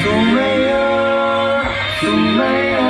Sumaya, Sumaya.